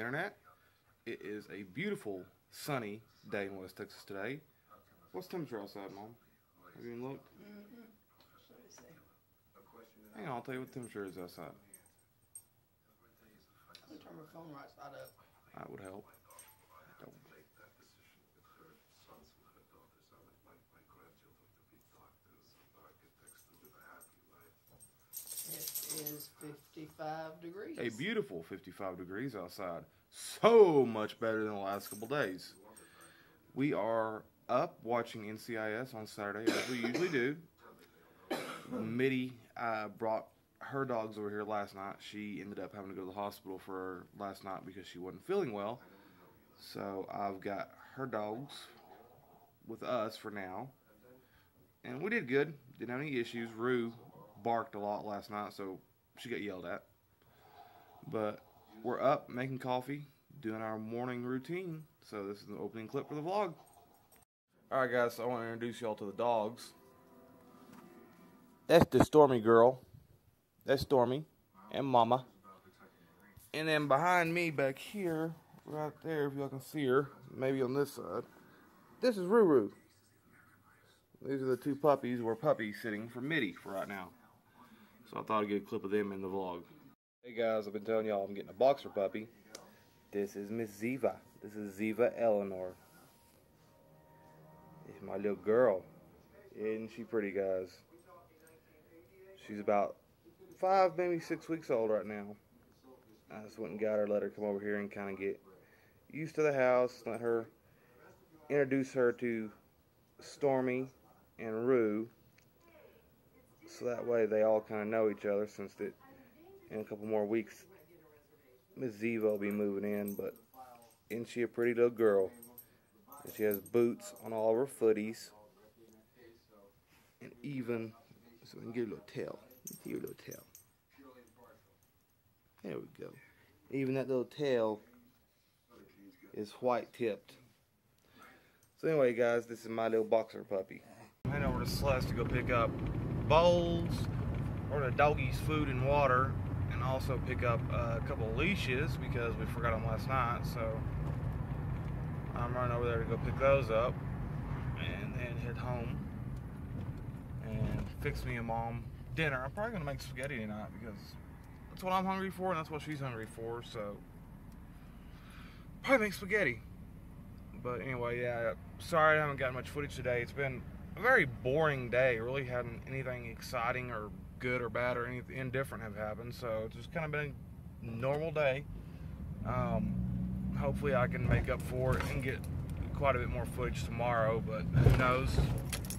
internet. It is a beautiful, sunny day in West Texas today. What's the temperature outside, Mom? Have you even looked? Mm-hmm. Hang on, I'll tell you what the temperature is outside. Let me turn my phone right side up. That would help. Don't- It is 55 degrees. A beautiful 55 degrees outside. So much better than the last couple days. We are up watching NCIS on Saturday, as we usually do. Mitty uh, brought her dogs over here last night. She ended up having to go to the hospital for last night because she wasn't feeling well. So I've got her dogs with us for now. And we did good. Didn't have any issues. Rue barked a lot last night, so she got yelled at. But we're up making coffee, doing our morning routine. So this is the opening clip for the vlog. All right, guys. So I want to introduce y'all to the dogs. That's the Stormy girl. That's Stormy and Mama. And then behind me back here, right there, if y'all can see her, maybe on this side, this is Ruru. These are the two puppies. We're puppies sitting for Mitty for right now. So I thought I'd get a clip of them in the vlog. Hey guys, I've been telling y'all I'm getting a boxer puppy. This is Miss Ziva. This is Ziva Eleanor. Is my little girl. Isn't she pretty, guys? She's about five, maybe six weeks old right now. I just went and got her, let her come over here and kind of get used to the house, let her introduce her to Stormy and Rue. So that way they all kind of know each other since that in a couple more weeks Miss Ziva will be moving in, but isn't she a pretty little girl? And she has boots on all of her footies. And even, so we can get a little tail. See your little tail. There we go. Even that little tail is white tipped. So anyway, guys, this is my little boxer puppy. I'm heading over to Celeste to go pick up bowls, or the doggies food and water, and also pick up a couple leashes because we forgot them last night. So I'm running over there to go pick those up, and then head home and fix me and mom dinner. I'm probably gonna make spaghetti tonight because that's what I'm hungry for, and that's what she's hungry for. So probably make spaghetti. But anyway, yeah. Sorry I haven't gotten much footage today. It's been a very boring day. Really hadn't anything exciting or good or bad or anything indifferent have happened. So it's just kind of been a normal day. Um, hopefully I can make up for it and get quite a bit more footage tomorrow. But who knows?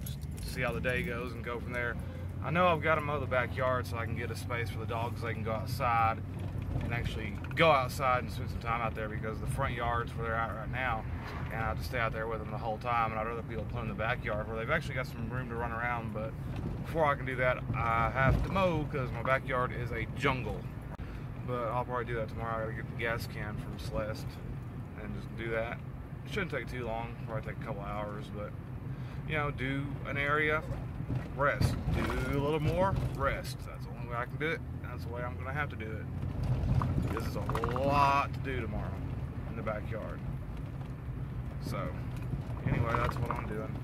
Just see how the day goes and go from there. I know I've got to mow the backyard so I can get a space for the dogs. They can go outside and actually go outside and spend some time out there because the front yard's where they're at right now, and I have to stay out there with them the whole time. And I'd rather be able to put in the backyard where they've actually got some room to run around. But before I can do that, I have to mow because my backyard is a jungle. But I'll probably do that tomorrow. I gotta get the gas can from Celeste and just do that. It shouldn't take too long. Probably take a couple hours, but you know, do an area, rest. Do a little more, rest. That's the only way I can do it. That's the way I'm gonna have to do it. This is a lot to do tomorrow in the backyard. So, anyway, that's what I'm doing.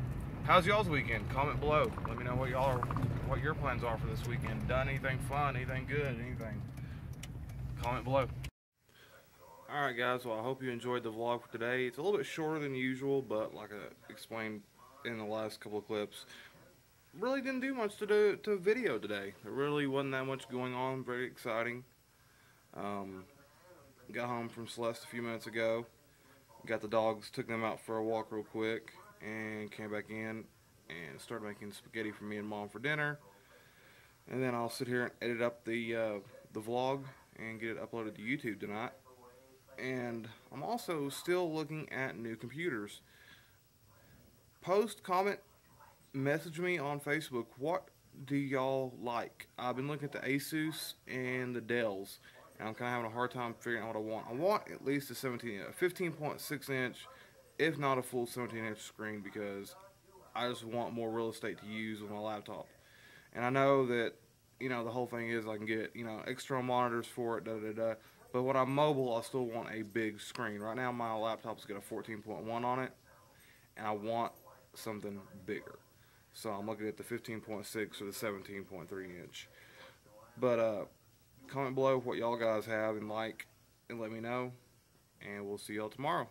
How's y'all's weekend? Comment below. Let me know what y'all are, what your plans are for this weekend. Done anything fun? Anything good? Anything? Comment below. All right, guys. Well, I hope you enjoyed the vlog for today. It's a little bit shorter than usual, but like I explained in the last couple of clips, really didn't do much to do to video today. There really wasn't that much going on. Very exciting. Um, got home from Celeste a few minutes ago. Got the dogs, took them out for a walk real quick, and came back in and started making spaghetti for me and mom for dinner. And then I'll sit here and edit up the uh, the vlog and get it uploaded to YouTube tonight. And I'm also still looking at new computers. Post, comment, message me on Facebook. What do y'all like? I've been looking at the Asus and the Dells, and I'm kind of having a hard time figuring out what I want. I want at least a 17, a 15.6 inch, if not a full 17 inch screen, because I just want more real estate to use with my laptop. And I know that, you know, the whole thing is I can get, you know, external monitors for it, da da da. But when I'm mobile, I still want a big screen. Right now, my laptop's got a 14.1 on it, and I want something bigger. So I'm looking at the 15.6 or the 17.3 inch. But uh, comment below what y'all guys have and like, and let me know. And we'll see y'all tomorrow.